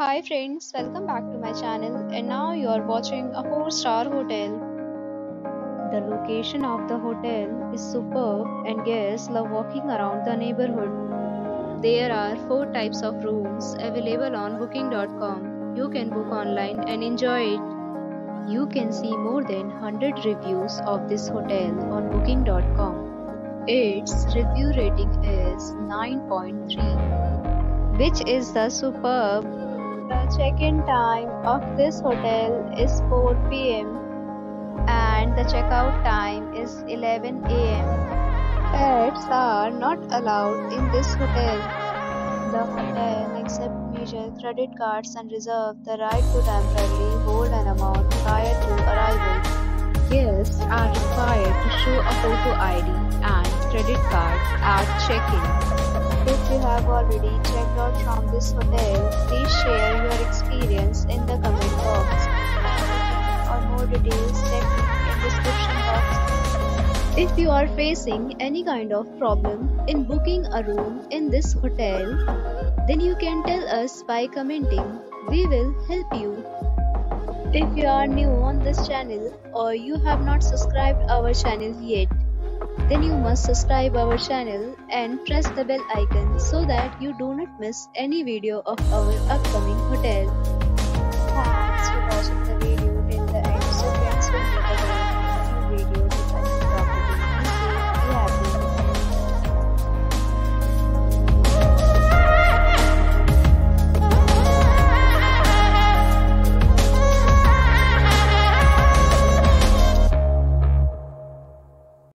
Hi friends, welcome back to my channel and now you are watching a 4-star hotel. The location of the hotel is superb and guests love walking around the neighborhood. There are 4 types of rooms available on booking.com. You can book online and enjoy it. You can see more than 100 reviews of this hotel on booking.com. Its review rating is 9.3 which is the superb. The check-in time of this hotel is 4 pm and the checkout time is 11 am. Pets are not allowed in this hotel. The hotel accepts major credit cards and reserves the right to temporarily hold an amount prior to arrival. Guests are required to show a photo ID and credit card at check-in. If you have already checked out from this hotel, please share your experience in the comment box. For more details, check in description box. If you are facing any kind of problem in booking a room in this hotel, then you can tell us by commenting. We will help you. If you are new on this channel or you have not subscribed our channel yet, then you must subscribe our channel and press the bell icon so that you do not miss any video of our upcoming hotel.